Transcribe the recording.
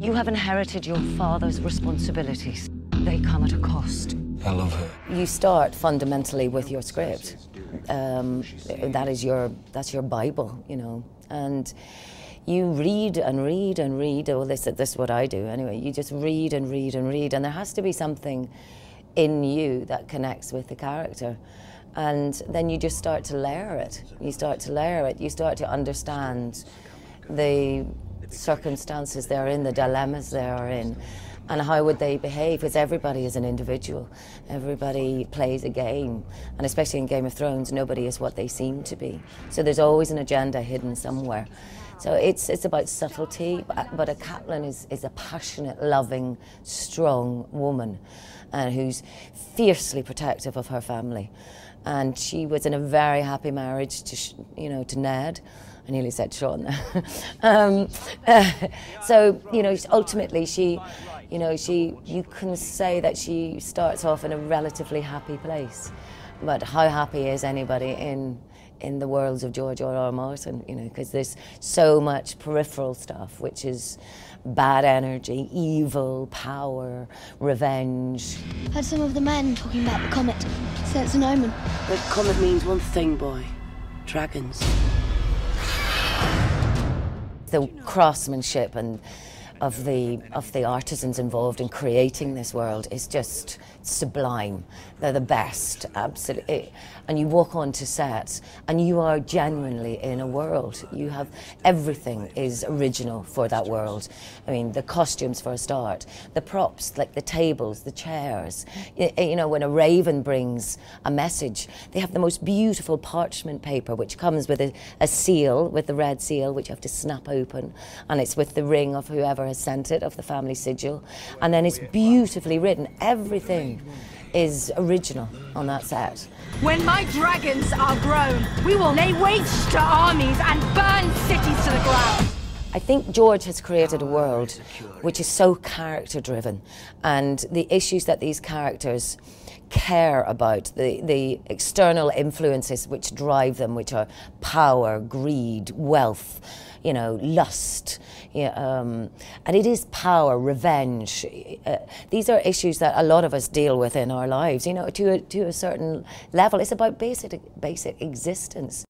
You have inherited your father's responsibilities. They come at a cost. I love her. You start fundamentally with your script. Um, that is your that's your Bible, you know, and you read and read and read. Oh, this this is what I do anyway. You just read and read and read, and there has to be something in you that connects with the character, and then you just start to layer it. You start to layer it. You start to understand the circumstances they're in, the dilemmas they are in, and how would they behave? Because everybody is an individual, everybody plays a game, and especially in Game of Thrones, nobody is what they seem to be. So there's always an agenda hidden somewhere. So it's it's about subtlety, but, a Catelyn is, is a passionate, loving, strong woman, and who's fiercely protective of her family, and she was in a very happy marriage to you know to Ned. I nearly said Sean. um, uh, so you know, ultimately she, you know, she. You can say that she starts off in a relatively happy place, but how happy is anybody in in the worlds of George R. R. Martin? You know, because there's so much peripheral stuff, which is bad energy, evil, power, revenge. Heard some of the men talking about the comet. Say it's an omen. The comet means one thing, boy. Dragons the craftsmanship and of the of the artisans involved in creating this world is just sublime. They're the best, absolutely. And you walk onto sets, and you are genuinely in a world. You have everything is original for that world. I mean, the costumes for a start, the props like the tables, the chairs. You know, when a raven brings a message, they have the most beautiful parchment paper, which comes with a, a seal, with the red seal, which you have to snap open, and it's with the ring of whoever has sent it, of the family sigil, and then it's beautifully written. Everything is original on that set. When my dragons are grown, we will lay waste to armies and burn cities to the ground. I think George has created a world which is so character driven, and the issues that these characters care about, the, the external influences which drive them, which are power, greed, wealth, you know, lust, yeah, um, and it is power, revenge. Uh, these are issues that a lot of us deal with in our lives, you know, to a, to a certain level. It's about basic, basic existence.